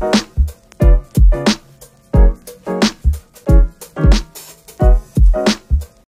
Bye.